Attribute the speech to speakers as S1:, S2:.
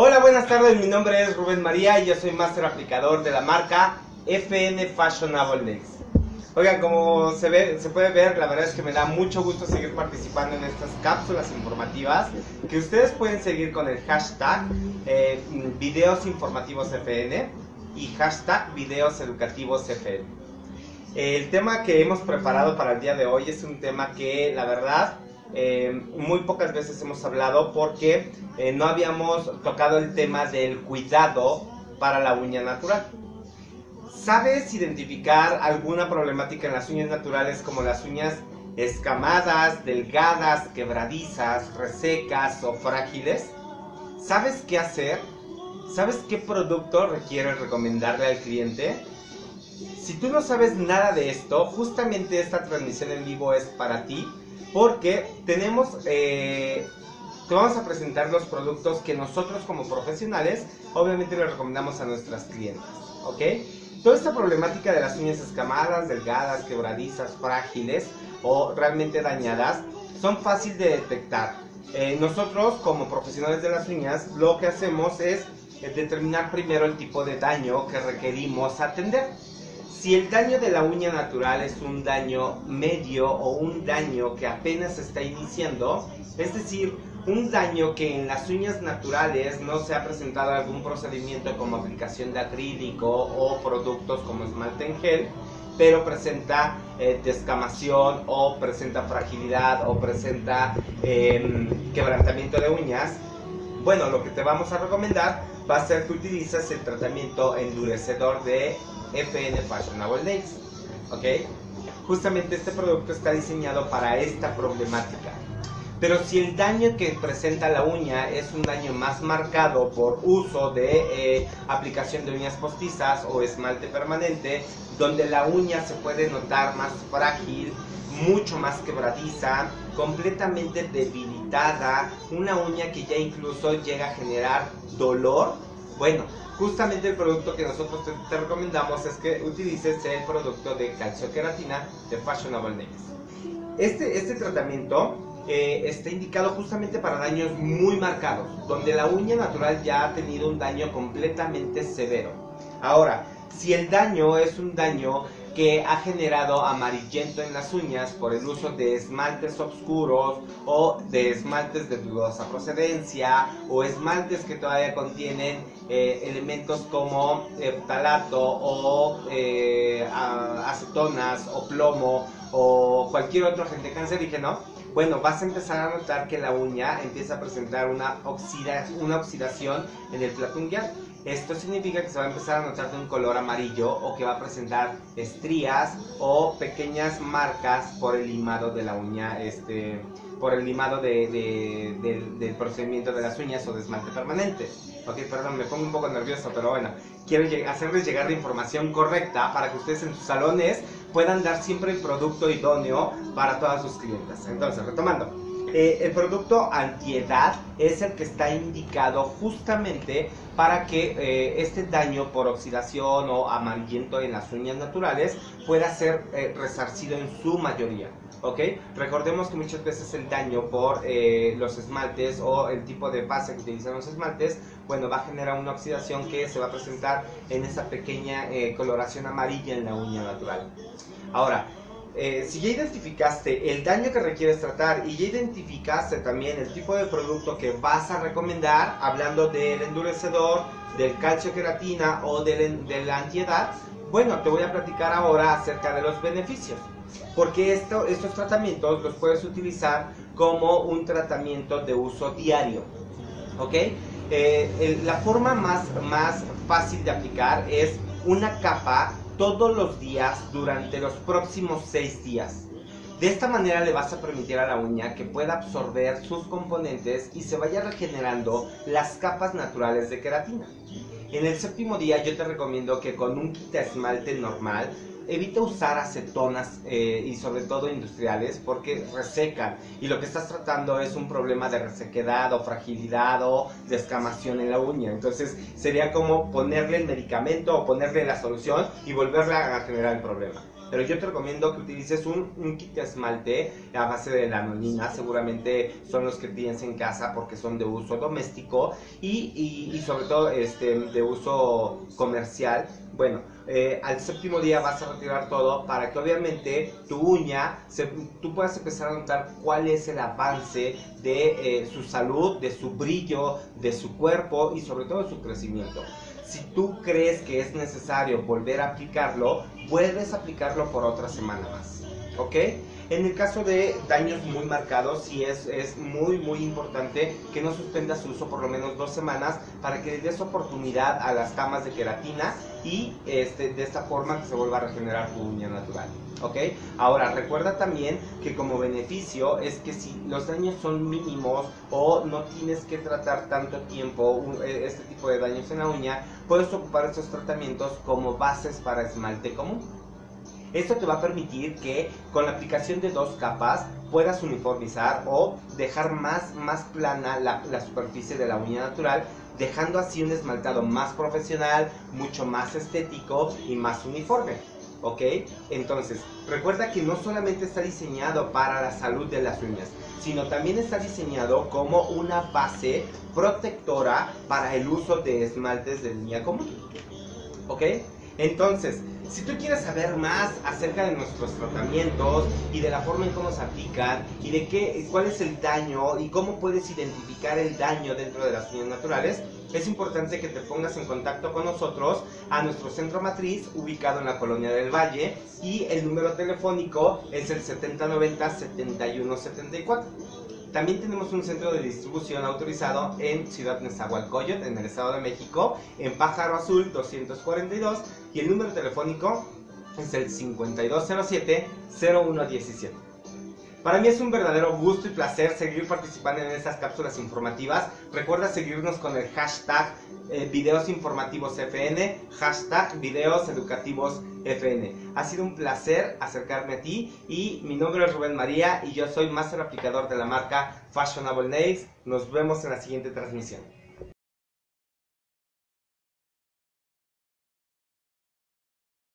S1: Hola, buenas tardes. Mi nombre es Rubén María y yo soy máster aplicador de la marca FN Fashionable Nails. Oigan, como se, ve, se puede ver, la verdad es que me da mucho gusto seguir participando en estas cápsulas informativas que ustedes pueden seguir con el hashtag eh, videos informativos FN y hashtag videos educativos FN. El tema que hemos preparado para el día de hoy es un tema que la verdad eh, muy pocas veces hemos hablado porque eh, no habíamos tocado el tema del cuidado para la uña natural. ¿Sabes identificar alguna problemática en las uñas naturales como las uñas escamadas, delgadas, quebradizas, resecas o frágiles? ¿Sabes qué hacer? ¿Sabes qué producto requieres recomendarle al cliente? Si tú no sabes nada de esto, justamente esta transmisión en vivo es para ti porque tenemos, eh, te vamos a presentar los productos que nosotros como profesionales obviamente le recomendamos a nuestras clientes, ¿ok? Toda esta problemática de las uñas escamadas, delgadas, quebradizas, frágiles o realmente dañadas son fáciles de detectar. Eh, nosotros como profesionales de las uñas lo que hacemos es determinar primero el tipo de daño que requerimos atender. Si el daño de la uña natural es un daño medio o un daño que apenas está iniciando, es decir, un daño que en las uñas naturales no se ha presentado algún procedimiento como aplicación de acrílico o productos como esmalte en gel, pero presenta eh, descamación o presenta fragilidad o presenta em, quebrantamiento de uñas, bueno, lo que te vamos a recomendar va a ser que utilices el tratamiento endurecedor de FN Fashionable Nails. ¿Ok? Justamente este producto está diseñado para esta problemática. Pero si el daño que presenta la uña es un daño más marcado por uso de eh, aplicación de uñas postizas o esmalte permanente, donde la uña se puede notar más frágil, mucho más quebradiza, completamente debilitada, una uña que ya incluso llega a generar dolor, bueno, justamente el producto que nosotros te, recomendamos es que utilices el producto de calcioqueratina de Fashionable Nails. Este, este tratamiento eh, está indicado justamente para daños muy marcados, donde la uña natural ya ha tenido un daño completamente severo. Ahora, si el daño es un daño que ha generado amarillento en las uñas por el uso de esmaltes oscuros o de esmaltes de dudosa procedencia o esmaltes que todavía contienen eh, elementos como talato o eh, acetonas o plomo o cualquier otro agente cancerígeno, bueno, vas a empezar a notar que la uña empieza a presentar una, una oxidación en el plato unguial. Esto significa que se va a empezar a notar de un color amarillo o que va a presentar estrías o pequeñas marcas por el limado de la uña, este, por el limado del procedimiento de las uñas o de esmalte permanente. Ok, perdón, me pongo un poco nervioso, pero bueno, quiero hacerles llegar la información correcta para que ustedes en sus salones puedan dar siempre el producto idóneo para todas sus clientes. Entonces, retomando. Eh, el producto antiedad es el que está indicado justamente para que eh, este daño por oxidación o amarillento en las uñas naturales pueda ser eh, resarcido en su mayoría. ¿ok? Recordemos que muchas veces el daño por los esmaltes o el tipo de base que utilizan los esmaltes, bueno, va a generar una oxidación que se va a presentar en esa pequeña coloración amarilla en la uña natural. Ahora, eh, si ya identificaste el daño que requieres tratar y ya identificaste también el tipo de producto que vas a recomendar, hablando del endurecedor, del calcio queratina o del, de la antiedad, bueno, te voy a platicar ahora acerca de los beneficios. Porque esto, estos tratamientos los puedes utilizar como un tratamiento de uso diario. ¿Ok? Eh, la forma más, más fácil de aplicar es una capa todos los días durante los próximos 6 días. De esta manera le vas a permitir a la uña que pueda absorber sus componentes y se vaya regenerando las capas naturales de queratina. En el séptimo día yo te recomiendo que con un quita esmalte normal evita usar acetonas eh, y sobre todo industriales porque resecan y lo que estás tratando es un problema de resequedad o fragilidad o descamación en la uña. Entonces sería como ponerle el medicamento o ponerle la solución y volverla a generar el problema. Pero yo te recomiendo que utilices un, kit de esmalte a base de lanolina. Seguramente son los que tienes en casa porque son de uso doméstico y, y, y sobre todo este, de uso comercial. Bueno, eh, al séptimo día vas a retirar todo para que obviamente tu uña, tú puedas empezar a notar cuál es el avance de eh, su salud, de su brillo, de su cuerpo y sobre todo de su crecimiento. Si tú crees que es necesario volver a aplicarlo, vuelves a aplicarlo por otra semana más. ¿Ok? En el caso de daños muy marcados, sí es, es muy, muy importante que no suspendas su uso por lo menos dos semanas para que le des oportunidad a las camas de queratina y este, de esta forma que se vuelva a regenerar tu uña natural. ¿Ok? Ahora, recuerda también que como beneficio es que si los daños son mínimos o no tienes que tratar tanto tiempo e, este tipo de daños en la uña, puedes ocupar estos tratamientos como bases para esmalte común. Esto te va a permitir que con la aplicación de dos capas puedas uniformizar o dejar más, más plana la, la superficie de la uña natural dejando así un esmaltado más profesional, mucho más estético y más uniforme. ¿Ok? Entonces, recuerda que no solamente está diseñado para la salud de las uñas, sino también está diseñado como una base protectora para el uso de esmaltes de línea común. ¿Ok? Entonces, si tú quieres saber más acerca de nuestros tratamientos y de la forma en cómo se aplican y de qué, cuál es el daño y cómo puedes identificar el daño dentro de las uñas naturales, es importante que te pongas en contacto con nosotros a nuestro centro matriz ubicado en la Colonia del Valle y el número telefónico es el 7090-7174. También tenemos un centro de distribución autorizado en Ciudad Nezahualcóyotl, en el Estado de México, en Pájaro Azul 242 y el número telefónico es el 5207-0117. Para mí es un verdadero gusto y placer seguir participando en estas cápsulas informativas. Recuerda seguirnos con el hashtag eh, videos informativos FN, hashtag videos educativos FN. Ha sido un placer acercarme a ti y mi nombre es Rubén María y yo soy máster aplicador de la marca Fashionable Nails. Nos vemos en la siguiente transmisión.